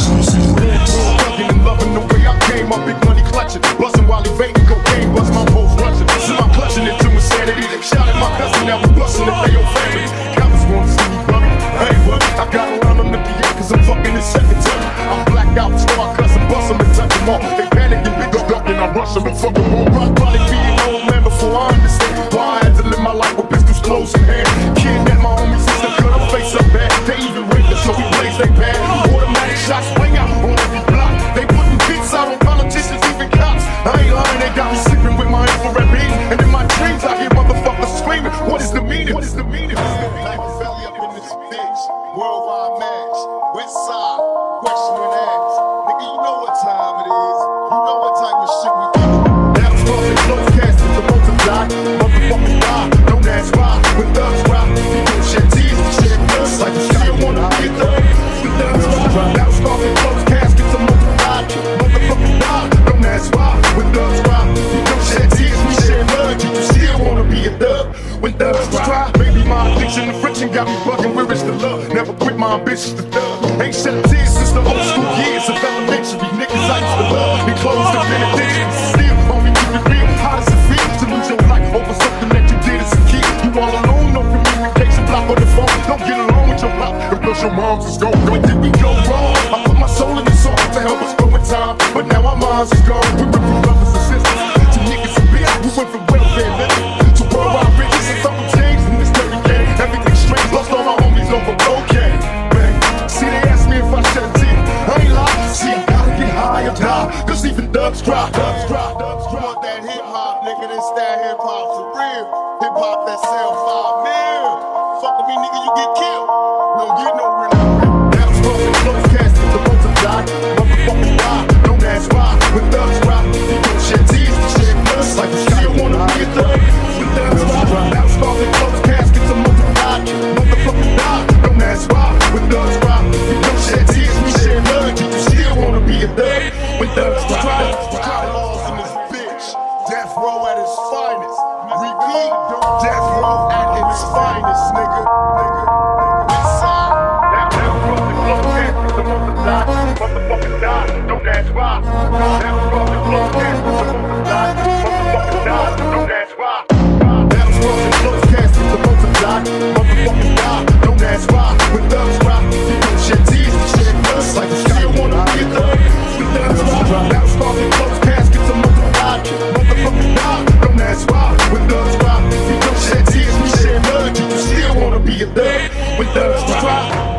Jones and Red Bull thugging and loving the way I came. My big money clutching, busting while evading cocaine, bust my pulse rushing. So I'm clutching it to insanity. They shot at my cousin, now we busting at your family. Cops want to see me coming. Hey, what? I got around them at the end, cause I'm fucking the secretary. I'm blacked out, so I cuss and bust them and touch them all. They panic and big up and I rush them and fuck them all. I'd probably be an old man before I understand why I had to live my life with pistols close in hand. Kid, that my own What is the meaning? the friction got me bugging. Where is the love? Never quit my ambitions to thug. Ain't shed a tear since the old school years of elementary. Niggas I used to love, they close the benedictions. Still, only keep it real. How does it feel to lose your life over something that you did as a kid? You all alone, no communication, block on the phone. Don't get along with your mouth, because your mom's is gone. Go drop, drop. Want that hip hop, nigga? This that hip hop for real. Hip hop that sell five mil. Fuck with me, nigga, you get killed. Death row at its finest. Repeat, death row at its finest, nigga. Nigga, nigga. Inside. That death row is Don't ask why. with the strap.